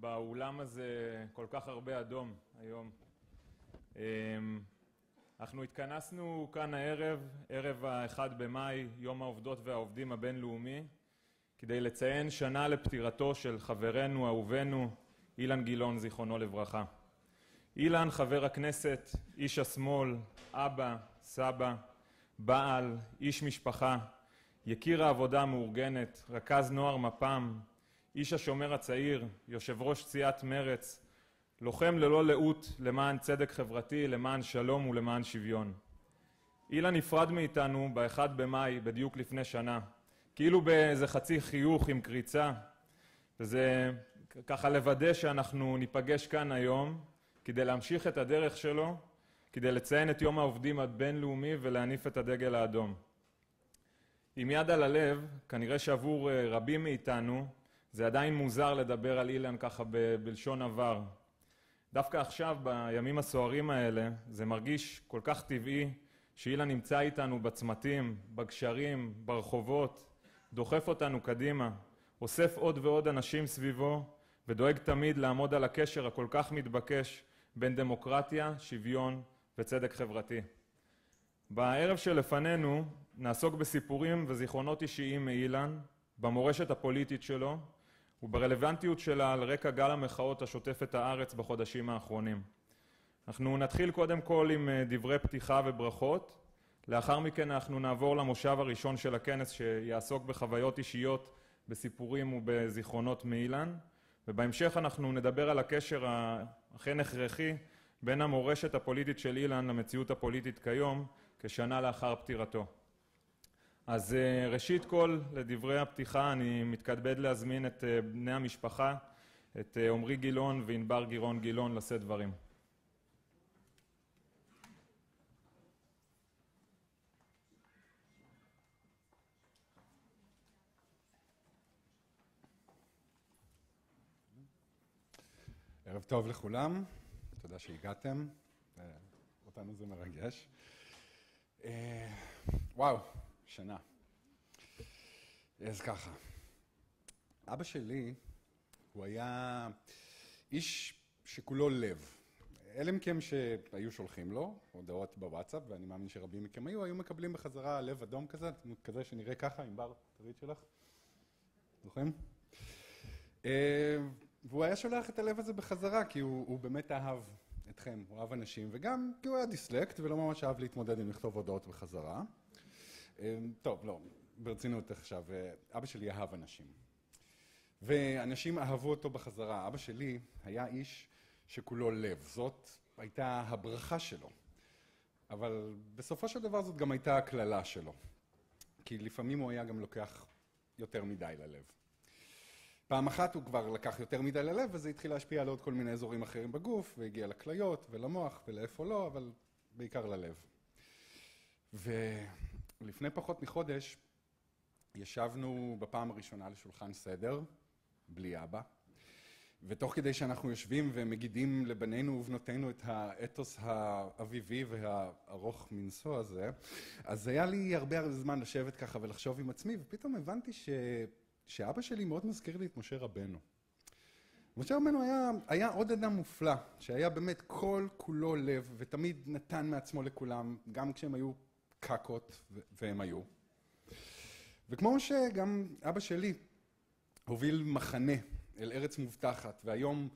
באולם הזה כל כך הרבה אדום היום. אנחנו התכנסנו כאן הערב, ערב האחד במאי, יום העובדות והעובדים הבינלאומי, כדי לציין שנה לפטירתו של חברנו, אהובנו, אילן גילאון, זיכרונו לברכה. אילן, חבר הכנסת, איש השמאל, אבא, סבא, בעל, איש משפחה, יקיר העבודה המאורגנת, רכז נוער מפ"ם, איש השומר הצעיר, יושב ראש סיעת מרץ, לוחם ללא לאות למען צדק חברתי, למען שלום ולמען שוויון. אילן נפרד מאיתנו ב-1 במאי, בדיוק לפני שנה, כאילו באיזה חצי חיוך עם קריצה, וזה ככה לוודא שאנחנו ניפגש כאן היום כדי להמשיך את הדרך שלו, כדי לציין את יום העובדים הבינלאומי ולהניף את הדגל האדום. עם יד על הלב, כנראה שעבור רבים מאיתנו זה עדיין מוזר לדבר על אילן ככה בלשון עבר. דווקא עכשיו, בימים הסוערים האלה, זה מרגיש כל כך טבעי שאילן נמצא איתנו בצמתים, בגשרים, ברחובות, דוחף אותנו קדימה, אוסף עוד ועוד אנשים סביבו ודואג תמיד לעמוד על הקשר הכל כך מתבקש בין דמוקרטיה, שוויון וצדק חברתי. בערב שלפנינו נעסוק בסיפורים וזיכרונות אישיים מאילן, במורשת הפוליטית שלו וברלוונטיות שלה על רקע גל המחאות השוטף את הארץ בחודשים האחרונים. אנחנו נתחיל קודם כל עם דברי פתיחה וברכות, לאחר מכן אנחנו נעבור למושב הראשון של הכנס שיעסוק בחוויות אישיות, בסיפורים ובזיכרונות מאילן, ובהמשך אנחנו נדבר על הקשר האכן הכרחי בין המורשת הפוליטית של אילן למציאות הפוליטית כיום, כשנה לאחר פטירתו. אז ראשית כל, לדברי הפתיחה, אני מתכבד להזמין את בני המשפחה, את עמרי גילאון וענבר גירון גילאון, לשאת דברים. ערב טוב לכולם, תודה שהגעתם, אותנו זה מרגש. וואו, שנה. אז ככה, אבא שלי הוא היה איש שכולו לב. אלה מכם שהיו שולחים לו הודעות בוואטסאפ, ואני מאמין שרבים מכם היו, היו מקבלים בחזרה לב אדום כזה, כזה שנראה ככה, ענבר, תראי את שלך. זוכרים? והוא היה שולח את הלב הזה בחזרה, כי הוא באמת אהב אתכם, הוא אהב אנשים, וגם כי הוא היה דיסלקט ולא ממש אהב להתמודד עם לכתוב הודעות בחזרה. טוב, לא, ברצינות עכשיו, אבא שלי אהב אנשים. ואנשים אהבו אותו בחזרה. אבא שלי היה איש שכולו לב, זאת הייתה הברכה שלו. אבל בסופו של דבר זאת גם הייתה הקללה שלו. כי לפעמים הוא היה גם לוקח יותר מדי ללב. פעם אחת הוא כבר לקח יותר מדי ללב, וזה התחיל להשפיע על עוד כל מיני אזורים אחרים בגוף, והגיע לכליות ולמוח ולאיפה לא, אבל בעיקר ללב. ולפני פחות מחודש ישבנו בפעם הראשונה לשולחן סדר, בלי אבא, ותוך כדי שאנחנו יושבים ומגידים לבנינו ובנותינו את האתוס האביבי והארוך מנשוא הזה, אז היה לי הרבה זמן לשבת ככה ולחשוב עם עצמי, ופתאום הבנתי ש... שאבא שלי מאוד מזכיר לי את משה רבנו. משה רבנו היה, היה עוד אדם מופלא, שהיה באמת כל כולו לב, ותמיד נתן מעצמו לכולם, גם כשהם היו קקות, והם היו. וכמו משה, גם אבא שלי הוביל מחנה אל ארץ מובטחת, והיום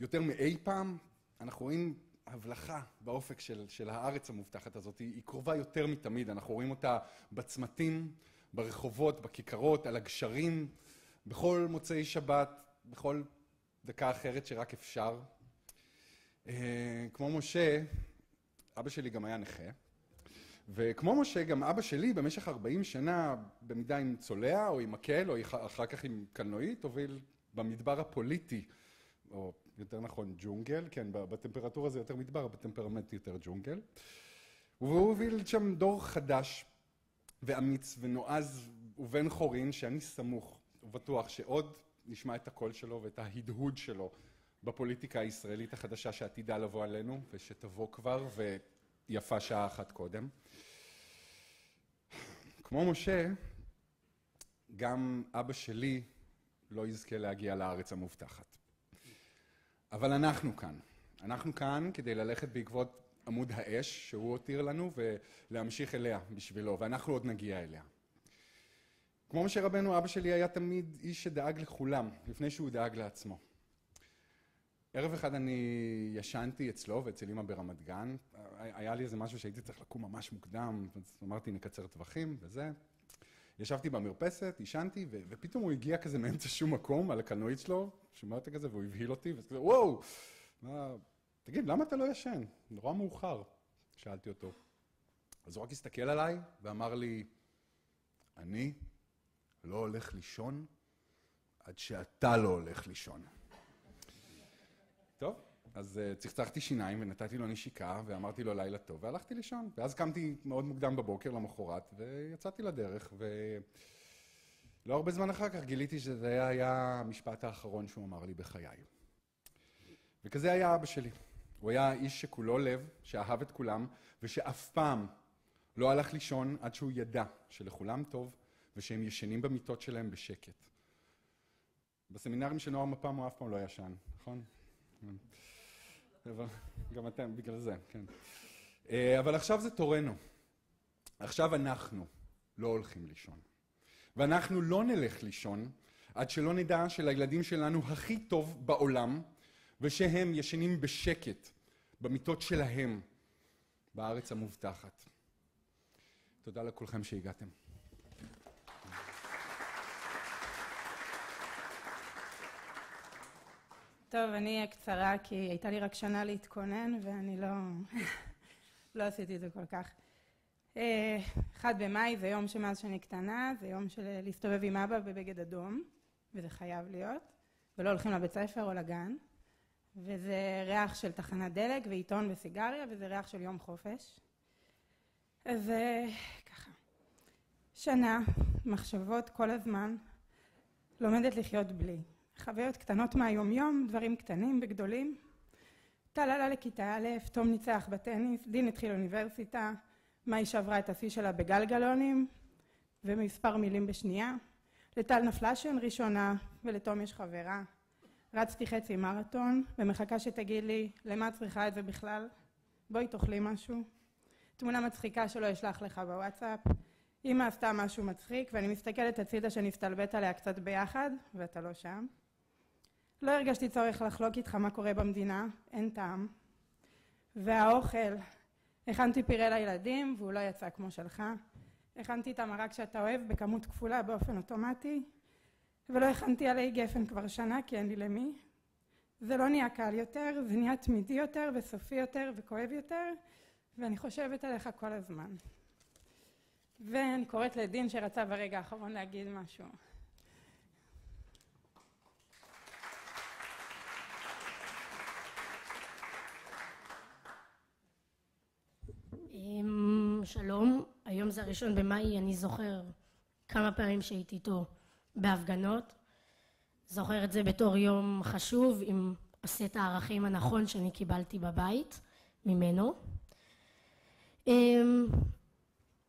יותר מאי פעם אנחנו רואים הבלחה באופק של, של הארץ המובטחת הזאת, היא קרובה יותר מתמיד, אנחנו רואים אותה בצמתים, ברחובות, בכיכרות, על הגשרים, בכל מוצאי שבת, בכל דקה אחרת שרק אפשר. כמו משה, אבא שלי גם היה נכה, וכמו משה, גם אבא שלי במשך 40 שנה, במידה עם צולע או עם מקל, או אחר כך עם קלנועית, הוביל במדבר הפוליטי, או יותר נכון ג'ונגל, כן, בטמפרטורה זה יותר מדבר, בטמפרמנט יותר ג'ונגל. והוא הוביל שם דור חדש ואמיץ ונועז ובן חורין, שאני סמוך ובטוח שעוד נשמע את הקול שלו ואת ההדהוד שלו בפוליטיקה הישראלית החדשה שעתידה לבוא עלינו, ושתבוא כבר, ויפה שעה אחת קודם. כמו משה, גם אבא שלי לא יזכה להגיע לארץ המובטחת. אבל אנחנו כאן. אנחנו כאן כדי ללכת בעקבות עמוד האש שהוא הותיר לנו ולהמשיך אליה בשבילו, ואנחנו עוד נגיע אליה. כמו משה רבנו, אבא שלי היה תמיד איש שדאג לכולם, לפני שהוא דאג לעצמו. ערב אחד אני ישנתי אצלו ואצל אמא ברמת גן, היה לי איזה משהו שהייתי צריך לקום ממש מוקדם, אז אמרתי נקצר טווחים וזה. ישבתי במרפסת, ישנתי, ו- ופתאום הוא הגיע כזה מאמצע שום מקום על הקלנועית שלו, שומע אותי כזה, והוא הבהיל אותי, וכזה, וואו! מה, תגיד, למה אתה לא ישן? נורא מאוחר, שאלתי אותו. אז הוא רק הסתכל עליי ואמר לי, אני לא הולך לישון עד שאתה לא הולך לישון. טוב, אז uh, צחצחתי שיניים ונתתי לו נשיקה ואמרתי לו לילה טוב והלכתי לישון. ואז קמתי מאוד מוקדם בבוקר למחרת ויצאתי לדרך ולא הרבה זמן אחר כך גיליתי שזה היה המשפט האחרון שהוא אמר לי בחיי. וכזה היה אבא שלי. הוא היה איש שכולו לב, שאהב את כולם ושאף פעם לא הלך לישון עד שהוא ידע שלכולם טוב ושהם ישנים במיטות שלהם בשקט. בסמינרים של נוער מפ"ם הוא אף פעם לא ישן, נכון? גם אתם, בגלל זה, כן. אה, אבל עכשיו זה תורנו. עכשיו אנחנו לא הולכים לישון. ואנחנו לא נלך לישון עד שלא נדע שלילדים שלנו הכי טוב בעולם, ושהם ישנים בשקט במיטות שלהם בארץ המובטחת. תודה לכולכם שהגעתם. טוב, אני אהיה קצרה כי הייתה לי רק שנה להתכונן ואני לא, לא עשיתי את זה כל כך. אה, אחד במאי זה יום שמאז שאני קטנה, זה יום של להסתובב עם אבא בבגד אדום, וזה חייב להיות, ולא הולכים לבית ספר או לגן, וזה ריח של תחנת דלק ועיתון וסיגריה, וזה ריח של יום חופש. אז אה, ככה, שנה, מחשבות כל הזמן, לומדת לחיות בלי. חוויות קטנות מהיומיום, דברים קטנים וגדולים. טל עלה לכיתה א', תום ניצח בטניס, דין התחיל אוניברסיטה, מאי שברה את השיא שלה בגלגלונים ומספר מילים בשנייה. לטל נפלה שן ראשונה ולתום יש חברה. רצתי חצי מרתון ומחכה שתגיד לי למה את צריכה את זה בכלל? בואי תאכלי משהו. תמונה מצחיקה שלא אשלח לך בוואטסאפ. אמא עשתה משהו מצחיק ואני מסתכלת הצידה שנסתלבט עליה קצת ביחד ואתה לא שם. לא הרגשתי צורך לחלוק איתך מה קורה במדינה, אין טעם. והאוכל, הכנתי פירה לילדים והוא לא יצא כמו שלך. הכנתי את המרק שאתה אוהב בכמות כפולה באופן אוטומטי, ולא הכנתי עלי גפן כבר שנה כי אין לי למי. זה לא נהיה קל יותר, זה נהיה תמידי יותר וסופי יותר וכואב יותר, ואני חושבת עליך כל הזמן. ואני קוראת לדין שרצה ברגע האחרון להגיד משהו. שלום, היום זה הראשון במאי, אני זוכר כמה פעמים שהייתי איתו בהפגנות. זוכר את זה בתור יום חשוב עם הסט הערכים הנכון שאני קיבלתי בבית ממנו. אמ,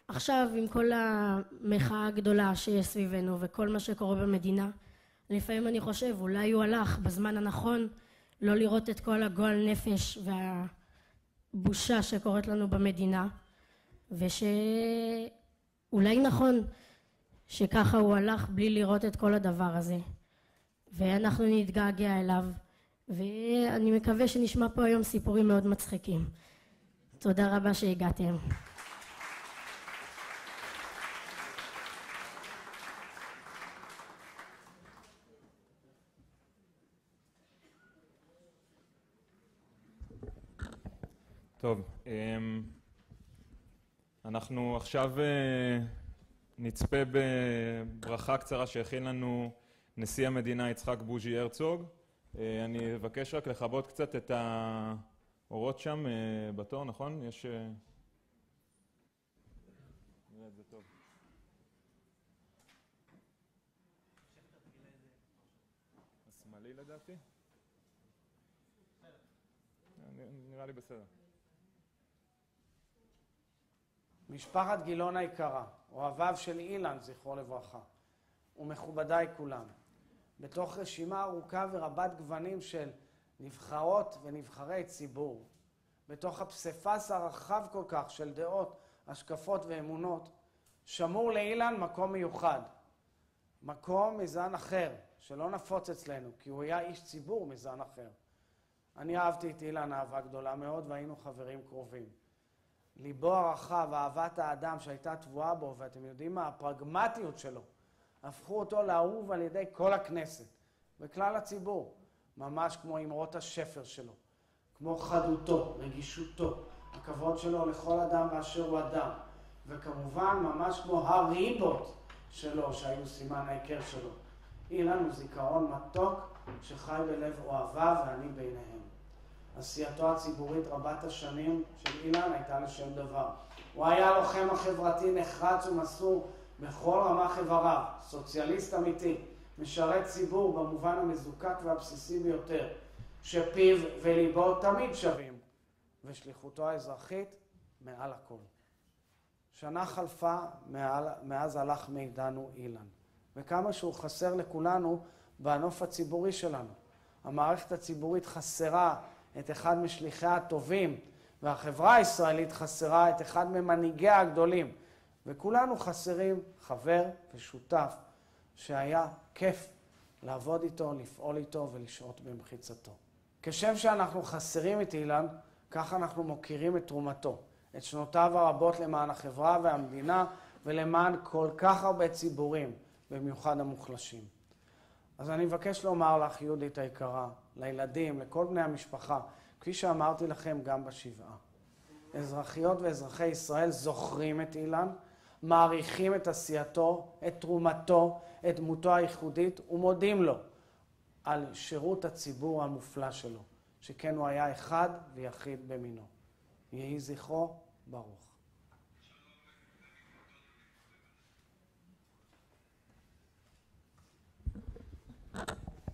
עכשיו עם כל המחאה הגדולה שיש סביבנו וכל מה שקורה במדינה, לפעמים אני חושב אולי הוא הלך בזמן הנכון לא לראות את כל הגועל נפש והבושה שקורית לנו במדינה ושאולי נכון שככה הוא הלך בלי לראות את כל הדבר הזה ואנחנו נתגעגע אליו ואני מקווה שנשמע פה היום סיפורים מאוד מצחיקים. תודה רבה שהגעתם. טוב, אמ, אנחנו עכשיו אה, נצפה בברכה קצרה שהכין לנו נשיא המדינה יצחק בוז'י הרצוג. אה, אני אבקש רק לכבות קצת את האורות שם אה, בתור, נכון? יש... נראה לי בסדר. משפחת גילון היקרה, אוהביו של אילן, זכרו לברכה, ומכובדיי כולם, בתוך רשימה ארוכה ורבת גוונים של נבחרות ונבחרי ציבור, בתוך הפסיפס הרחב כל כך של דעות, השקפות ואמונות, שמור לאילן מקום מיוחד. מקום מזן אחר, שלא נפוץ אצלנו, כי הוא היה איש ציבור מזן אחר. אני אהבתי את אילן אהבה גדולה מאוד והיינו חברים קרובים. ליבו הרחב, אהבת האדם שהייתה טבועה בו, ואתם יודעים מה? הפרגמטיות שלו, הפכו אותו לאהוב על ידי כל הכנסת וכלל הציבור, ממש כמו אמרות השפר שלו, כמו חדותו, רגישותו, הכבוד שלו לכל אדם באשר הוא אדם, וכמובן ממש כמו הריבות שלו, שהיו סימן ההיכר שלו. אילן הוא זיכרון מתוק שחי בלב אוהביו ואני ביניהם. עשייתו הציבורית רבת השנים של אילן הייתה לשם דבר. הוא היה לוחם החברתי נחרץ ומסור בכל רמ"ח איבריו, סוציאליסט אמיתי, משרת ציבור במובן המזוקק והבסיסי ביותר, שפיו וליבו תמיד שווים, ושליחותו האזרחית מעל הכל. שנה חלפה מעל, מאז הלך מאיתנו אילן, וכמה שהוא חסר לכולנו בנוף הציבורי שלנו. המערכת הציבורית חסרה את אחד משליחיה הטובים, והחברה הישראלית חסרה את אחד ממנהיגיה הגדולים, וכולנו חסרים חבר ושותף שהיה כיף לעבוד איתו, לפעול איתו ולשהות במחיצתו. כשם שאנחנו חסרים את אילן, כך אנחנו מוקירים את תרומתו, את שנותיו הרבות למען החברה והמדינה ולמען כל כך הרבה ציבורים, במיוחד המוחלשים. אז אני מבקש לומר לך, יהודית היקרה, לילדים, לכל בני המשפחה, כפי שאמרתי לכם גם בשבעה. אזרחיות ואזרחי ישראל זוכרים את אילן, מעריכים את עשייתו, את תרומתו, את דמותו הייחודית, ומודים לו על שירות הציבור המופלא שלו, שכן הוא היה אחד ויחיד במינו. יהי זכרו ברוך.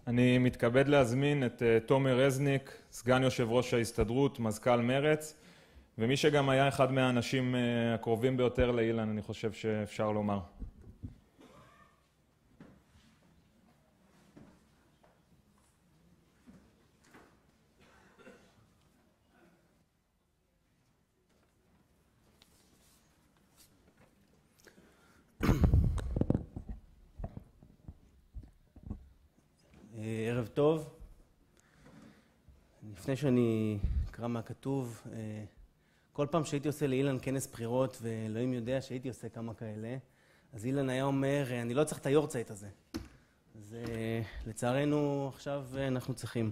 אני מתכבד להזמין את אה, תומר רזניק, סגן יושב ראש ההסתדרות, מזכ"ל מרץ, ומי שגם היה אחד מהאנשים אה, הקרובים ביותר לאילן, אני חושב שאפשר לומר. אה, ערב טוב. לפני שאני אקרא מהכתוב, אה, כל פעם שהייתי עושה לאילן כנס בחירות, ואלוהים יודע שהייתי עושה כמה כאלה, אז אילן היה אומר, אני לא צריך את היורצייט הזה. אז אה, לצערנו עכשיו אנחנו צריכים.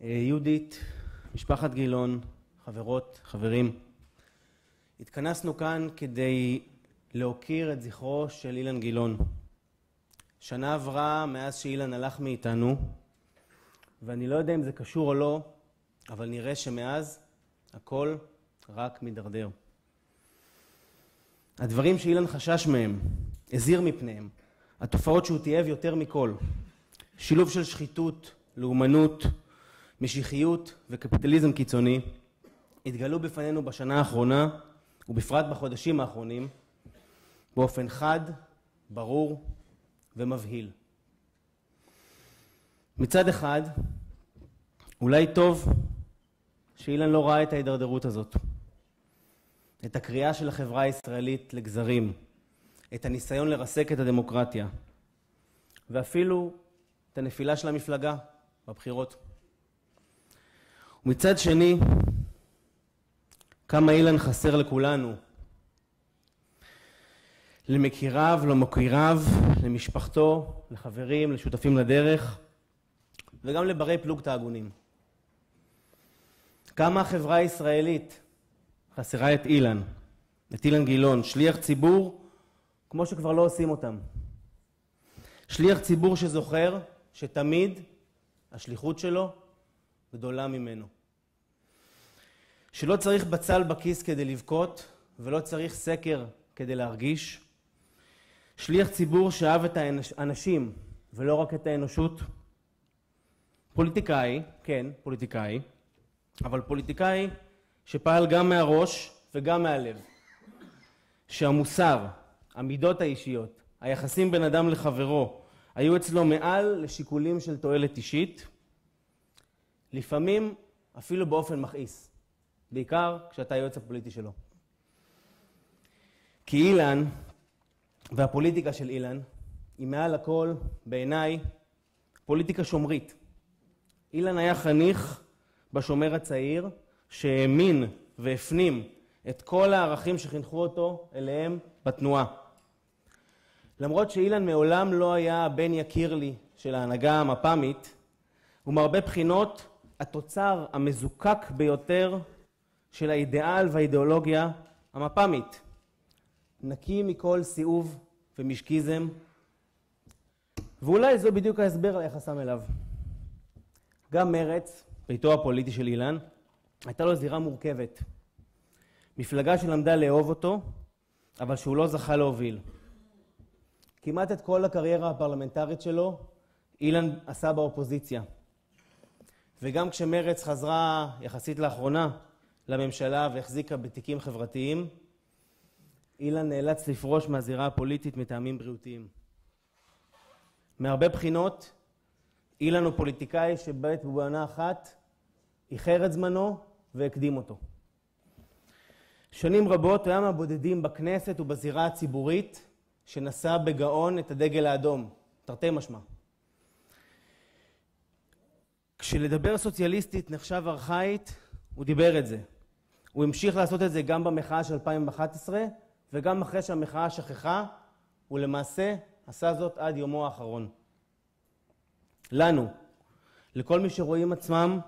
יהודית, משפחת גילון, חברות, חברים, התכנסנו כאן כדי להוקיר את זכרו של אילן גילון. שנה עברה מאז שאילן הלך מאיתנו, ואני לא יודע אם זה קשור או לא, אבל נראה שמאז הכל רק מידרדר. הדברים שאילן חשש מהם, הזהיר מפניהם, התופעות שהוא תיעב יותר מכל, שילוב של שחיתות, לאומנות, משיחיות וקפיטליזם קיצוני, התגלו בפנינו בשנה האחרונה, ובפרט בחודשים האחרונים, באופן חד, ברור ומבהיל. מצד אחד, אולי טוב שאילן לא ראה את ההידרדרות הזאת, את הקריאה של החברה הישראלית לגזרים, את הניסיון לרסק את הדמוקרטיה, ואפילו את הנפילה של המפלגה בבחירות. ומצד שני, כמה אילן חסר לכולנו למכיריו, למוקיריו, למשפחתו, לחברים, לשותפים לדרך, וגם לברי פלוגתא הגונים. כמה החברה הישראלית חסרה את אילן, את אילן גילאון, שליח ציבור כמו שכבר לא עושים אותם. שליח ציבור שזוכר שתמיד השליחות שלו גדולה ממנו. שלא צריך בצל בכיס כדי לבכות ולא צריך סקר כדי להרגיש, שליח ציבור שאהב את האנשים ולא רק את האנושות. פוליטיקאי, כן, פוליטיקאי, אבל פוליטיקאי שפעל גם מהראש וגם מהלב. שהמוסר, המידות האישיות, היחסים בין אדם לחברו, היו אצלו מעל לשיקולים של תועלת אישית, לפעמים אפילו באופן מכעיס, בעיקר כשאתה היועץ הפוליטי שלו. כי אילן והפוליטיקה של אילן היא מעל הכל, בעיניי, פוליטיקה שומרית. אילן היה חניך בשומר הצעיר, שהאמין והפנים את כל הערכים שחינכו אותו אליהם בתנועה. למרות שאילן מעולם לא היה הבן יקיר לי של ההנהגה המפ"מית, הוא מהרבה בחינות התוצר המזוקק ביותר של האידיאל והאידיאולוגיה המפ"מית. נקי מכל סיאוב ומשקיזם, ואולי זו בדיוק ההסבר ליחסם אליו. גם מרץ, ביתו הפוליטי של אילן, הייתה לו זירה מורכבת. מפלגה שלמדה לאהוב אותו, אבל שהוא לא זכה להוביל. כמעט את כל הקריירה הפרלמנטרית שלו אילן עשה באופוזיציה. וגם כשמרץ חזרה יחסית לאחרונה לממשלה והחזיקה בתיקים חברתיים, אילן נאלץ לפרוש מהזירה הפוליטית מטעמים בריאותיים. מהרבה בחינות, אילן הוא פוליטיקאי שבעת ובעונה אחת איחר את זמנו והקדים אותו. שנים רבות הוא היה מהבודדים בכנסת ובזירה הציבורית שנשא בגאון את הדגל האדום, תרתי משמע. כשלדבר סוציאליסטית נחשב ארכאית, הוא דיבר את זה. הוא המשיך לעשות את זה גם במחאה של 2011 וגם אחרי שהמחאה שכחה, הוא למעשה עשה זאת עד יומו האחרון. לנו, לכל מי שרואים עצמם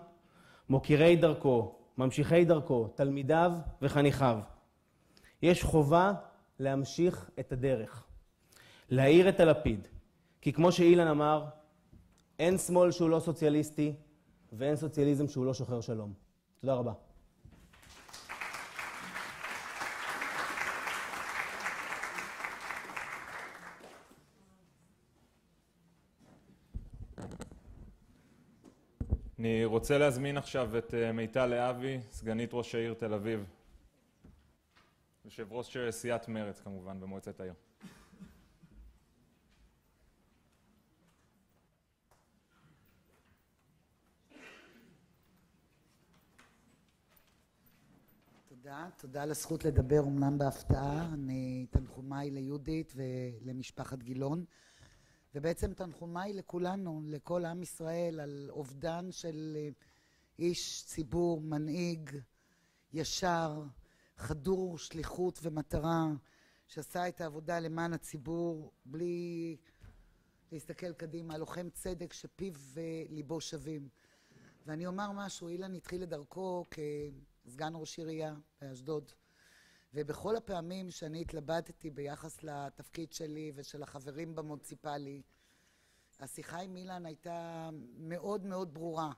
מוקירי דרכו, ממשיכי דרכו, תלמידיו וחניכיו, יש חובה להמשיך את הדרך, להאיר את הלפיד, כי כמו שאילן אמר, אין שמאל שהוא לא סוציאליסטי ואין סוציאליזם שהוא לא שוחר שלום. תודה רבה. אני רוצה להזמין עכשיו את אה, מיטל להבי, סגנית ראש העיר תל אביב. יושב ראש סיעת מרצ כמובן במועצת העיר. תודה, תודה על הזכות לדבר אומנם בהפתעה. אני תנחומיי ליהודית ולמשפחת גילון. ובעצם תנחומיי לכולנו, לכל עם ישראל, על אובדן של אה, איש ציבור, מנהיג, ישר, חדור שליחות ומטרה, שעשה את העבודה למען הציבור בלי להסתכל קדימה, לוחם צדק שפיו וליבו שווים. ואני אומר משהו, אילן התחיל את דרכו כסגן ראש עירייה באשדוד. ובכל הפעמים שאני התלבטתי ביחס לתפקיד שלי ושל החברים במוניציפלי, השיחה עם אילן הייתה מאוד מאוד ברורה.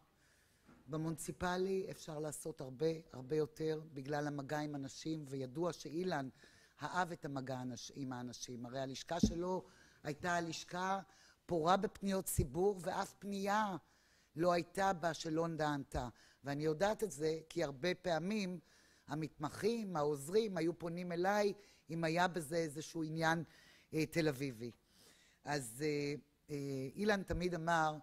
במוניציפלי אפשר לעשות הרבה הרבה יותר בגלל המגע עם אנשים, וידוע שאילן אהב את המגע עם האנשים. הרי הלשכה שלו הייתה הלשכה פורה בפניות ציבור, ואף פנייה לא הייתה בה שלא נענתה. ואני יודעת את זה כי הרבה פעמים המתמחים, העוזרים, היו פונים אליי אם היה בזה איזשהו עניין אה, תל אביבי. אז אה, אה, אילן תמיד אמר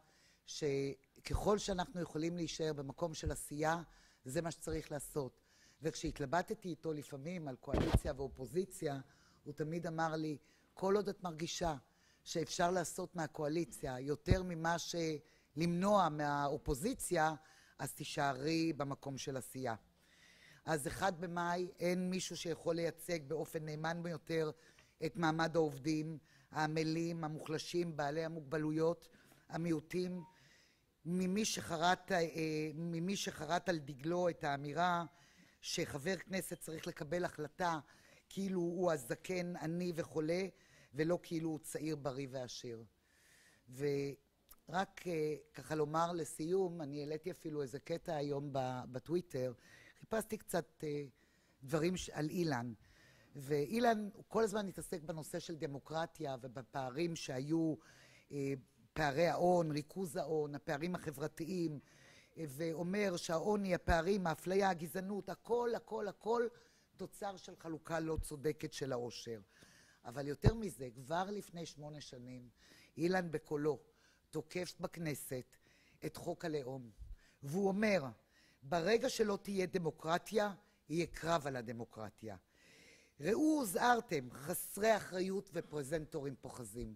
שככל שאנחנו יכולים להישאר במקום של עשייה, זה מה שצריך לעשות. וכשהתלבטתי איתו לפעמים על קואליציה ואופוזיציה, הוא תמיד אמר לי, כל עוד את מרגישה שאפשר לעשות מהקואליציה יותר ממה שלמנוע מהאופוזיציה, אז תישארי במקום של עשייה. אז אחד במאי אין מישהו שיכול לייצג באופן נאמן ביותר את מעמד העובדים, העמלים, המוחלשים, בעלי המוגבלויות, המיעוטים. ממי שחרת, אה, ממי שחרת על דגלו את האמירה שחבר כנסת צריך לקבל החלטה כאילו הוא הזקן, עני וחולה, ולא כאילו הוא צעיר, בריא ועשיר. ורק אה, ככה לומר לסיום, אני העליתי אפילו איזה קטע היום בטוויטר, חיפשתי קצת אה, דברים על אילן, ואילן הוא כל הזמן התעסק בנושא של דמוקרטיה ובפערים שהיו, אה, פערי ההון, ריכוז ההון, הפערים החברתיים, אה, ואומר שהעוני, הפערים, האפליה, הגזענות, הכל, הכל, הכל תוצר של חלוקה לא צודקת של העושר. אבל יותר מזה, כבר לפני שמונה שנים, אילן בקולו תוקף בכנסת את חוק הלאום. והוא אומר, ברגע שלא תהיה דמוקרטיה, יהיה קרב על הדמוקרטיה. ראו הוזהרתם, חסרי אחריות ופרזנטורים פוחזים.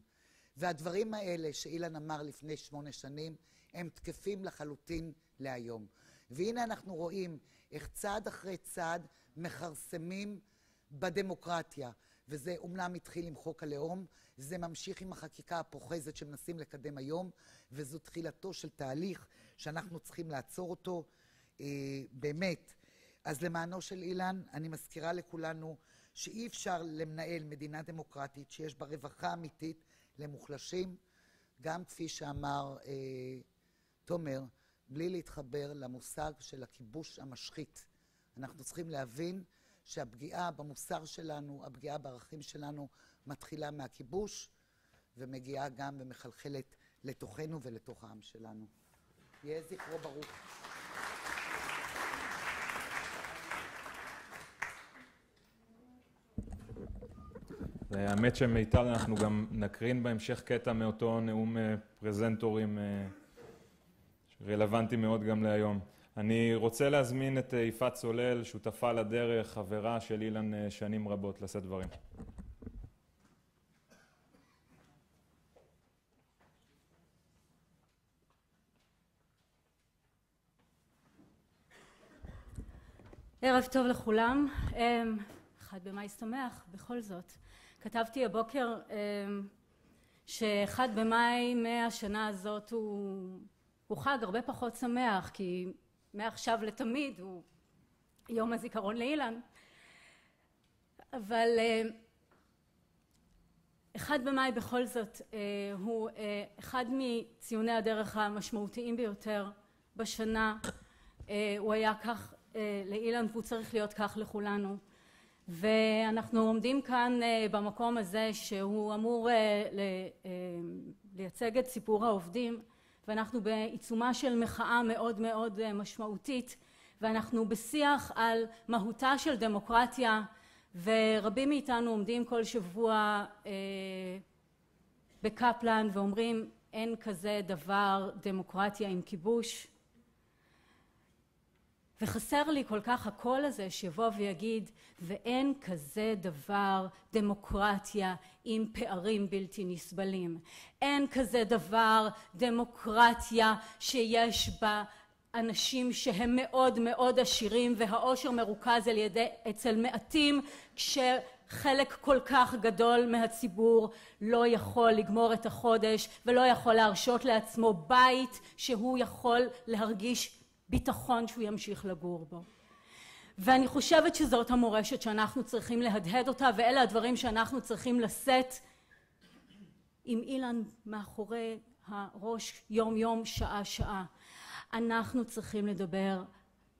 והדברים האלה שאילן אמר לפני שמונה שנים, הם תקפים לחלוטין להיום. והנה אנחנו רואים איך צעד אחרי צעד מכרסמים בדמוקרטיה. וזה אומנם התחיל עם חוק הלאום, זה ממשיך עם החקיקה הפוחזת שמנסים לקדם היום, וזו תחילתו של תהליך שאנחנו צריכים לעצור אותו. אה, באמת. אז למענו של אילן, אני מזכירה לכולנו שאי אפשר למנהל מדינה דמוקרטית שיש בה רווחה אמיתית למוחלשים, גם כפי שאמר אה, תומר, בלי להתחבר למושג של הכיבוש המשחית. אנחנו צריכים להבין שהפגיעה במוסר שלנו, הפגיעה בערכים שלנו, מתחילה מהכיבוש ומגיעה גם ומחלחלת לתוכנו ולתוך העם שלנו. יהיה זכרו ברוך. האמת שמיטל אנחנו גם נקרין בהמשך קטע מאותו נאום אה, פרזנטורים אה, רלוונטי מאוד גם להיום. אני רוצה להזמין את אה, יפעת סולל, שותפה לדרך, חברה של אילן שנים רבות, לשאת דברים. ערב טוב לכולם. אחד במאי שמח, בכל זאת. כתבתי הבוקר אמ, שאחד במאי מהשנה הזאת הוא, הוא חג הרבה פחות שמח כי מעכשיו לתמיד הוא יום הזיכרון לאילן. אבל אמ, אחד במאי בכל זאת אה, הוא אה, אחד מציוני הדרך המשמעותיים ביותר בשנה. אה, הוא היה כך לאילן והוא צריך להיות כך לכולנו ואנחנו עומדים כאן אה, במקום הזה שהוא אמור אה, אה, לייצג את סיפור העובדים ואנחנו בעיצומה של מחאה מאוד מאוד משמעותית ואנחנו בשיח על מהותה של דמוקרטיה ורבים מאיתנו עומדים כל שבוע בקפלן ואומרים אין כזה דבר דמוקרטיה עם כיבוש וחסר לי כל כך הקול הזה שיבוא ויגיד ואין כזה דבר דמוקרטיה עם פערים בלתי נסבלים. אין כזה דבר דמוקרטיה שיש בה אנשים שהם מאוד מאוד עשירים והעושר מרוכז על ידי אצל מעטים כשחלק כל כך גדול מהציבור לא יכול לגמור את החודש ולא יכול להרשות לעצמו בית שהוא יכול להרגיש ביטחון שהוא ימשיך לגור בו. ואני חושבת שזאת המורשת שאנחנו צריכים להדהד אותה ואלה הדברים שאנחנו צריכים לשאת עם אילן מאחורי הראש יום יום שעה שעה. אנחנו צריכים לדבר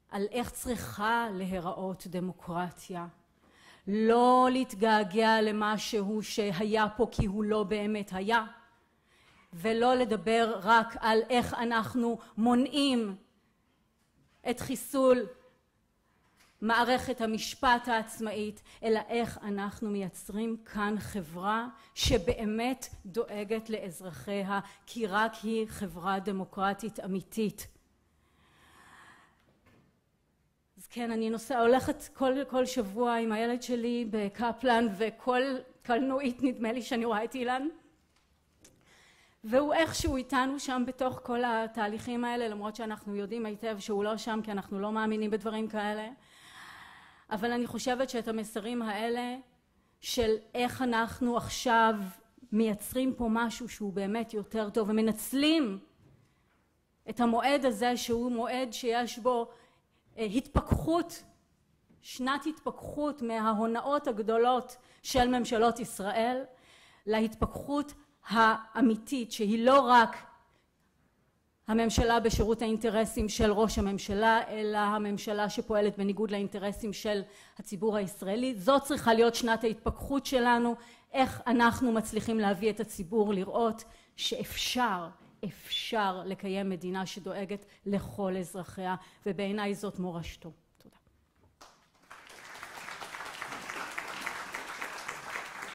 על איך צריכה להיראות דמוקרטיה. לא להתגעגע למשהו שהיה פה כי הוא לא באמת היה ולא לדבר רק על איך אנחנו מונעים את חיסול מערכת המשפט העצמאית אלא איך אנחנו מייצרים כאן חברה שבאמת דואגת לאזרחיה כי רק היא חברה דמוקרטית אמיתית. אז כן אני נוסע הולכת כל, כל שבוע עם הילד שלי בקפלן וכל קלנועית נדמה לי שאני רואה את אילן והוא איכשהו איתנו שם בתוך כל התהליכים האלה למרות שאנחנו יודעים היטב שהוא לא שם כי אנחנו לא מאמינים בדברים כאלה. אבל אני חושבת שאת המסרים האלה של איך אנחנו עכשיו מייצרים פה משהו שהוא באמת יותר טוב ומנצלים את המועד הזה שהוא מועד שיש בו אה, התפכחות שנת התפכחות מההונאות הגדולות של ממשלות ישראל להתפכחות האמיתית שהיא לא רק הממשלה בשירות האינטרסים של ראש הממשלה אלא הממשלה שפועלת בניגוד לאינטרסים של הציבור הישראלי. זאת צריכה להיות שנת ההתפכחות שלנו. איך אנחנו מצליחים להביא את הציבור לראות שאפשר אפשר לקיים מדינה שדואגת לכל אזרחיה ובעיניי זאת מורשתו